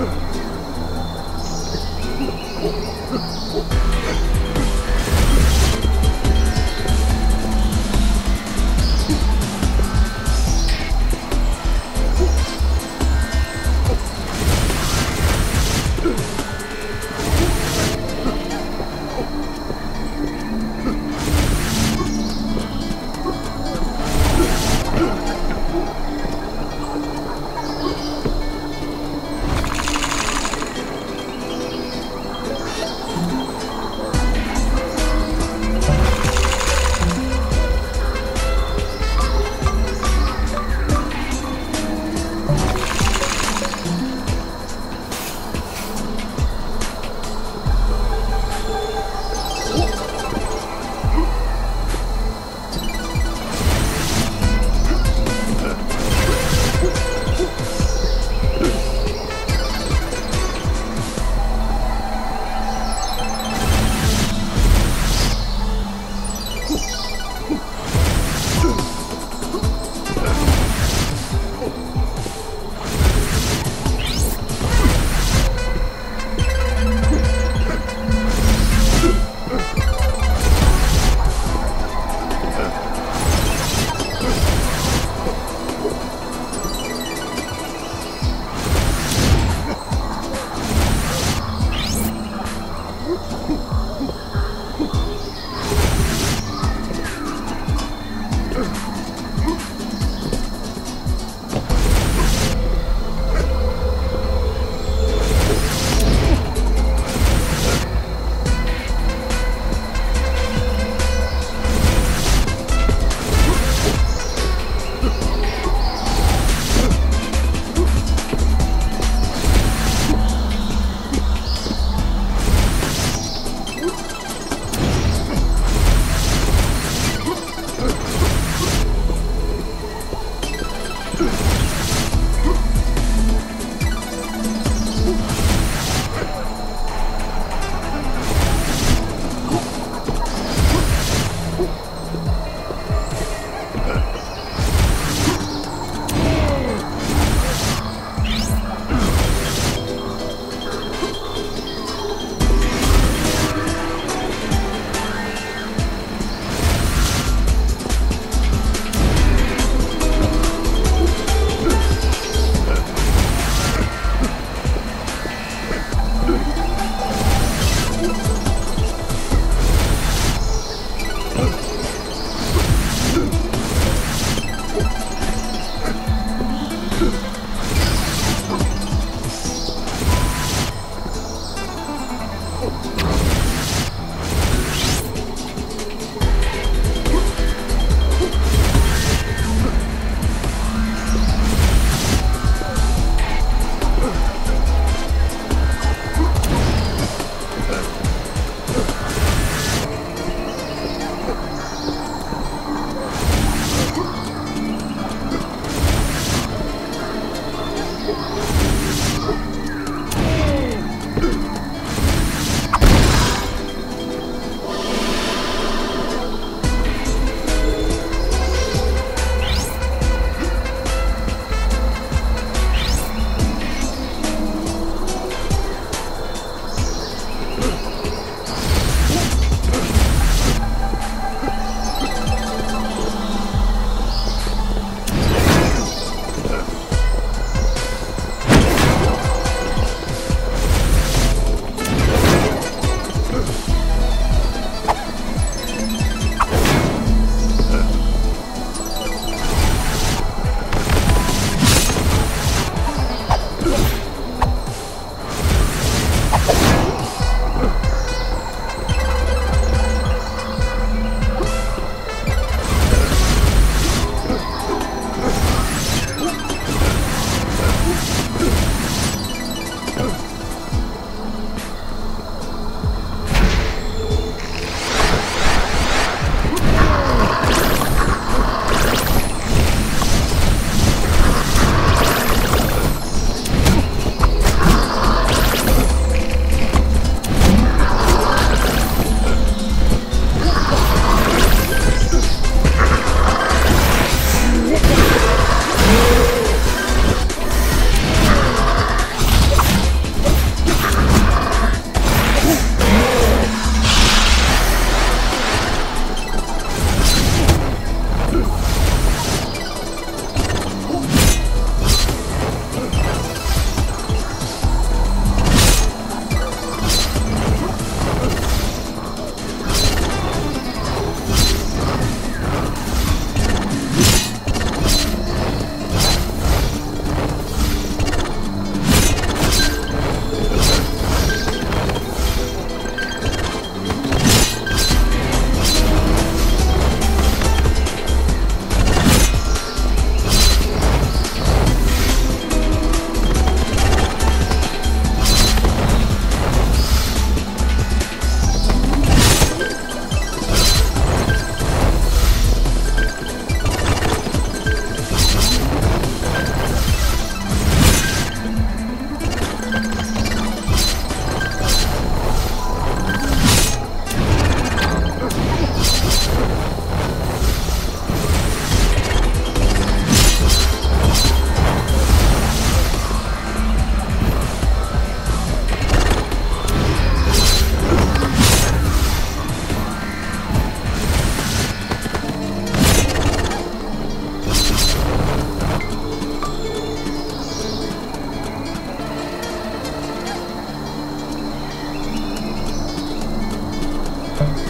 Ugh. Пока.